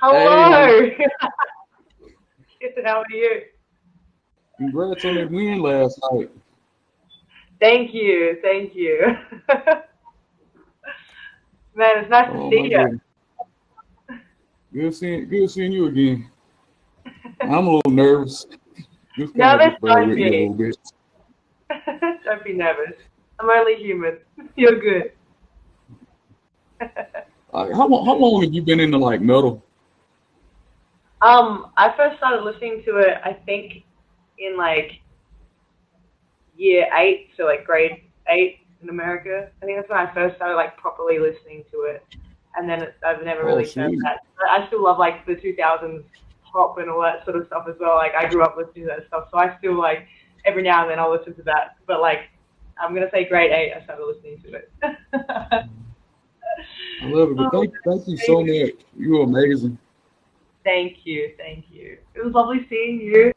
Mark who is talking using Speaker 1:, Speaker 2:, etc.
Speaker 1: Hello. Hey. How are you?
Speaker 2: Congrats on that win last night.
Speaker 1: Thank you. Thank you. Man, it's nice oh, to see you.
Speaker 2: Good seeing, good seeing you again. I'm a little nervous.
Speaker 1: Just nervous, don't be. don't be nervous. I'm only human. You're good.
Speaker 2: how, how long have you been into like metal?
Speaker 1: Um, I first started listening to it, I think, in like year eight, so like grade eight in America. I think that's when I first started like properly listening to it, and then I've never really oh, turned that. But I still love like the 2000s pop and all that sort of stuff as well. Like I grew up listening to that stuff, so I still like every now and then I'll listen to that. But like I'm gonna say grade eight, I started listening to it.
Speaker 2: I love it. But thank, thank you so much. You are amazing.
Speaker 1: Thank you. Thank you. It was lovely seeing you.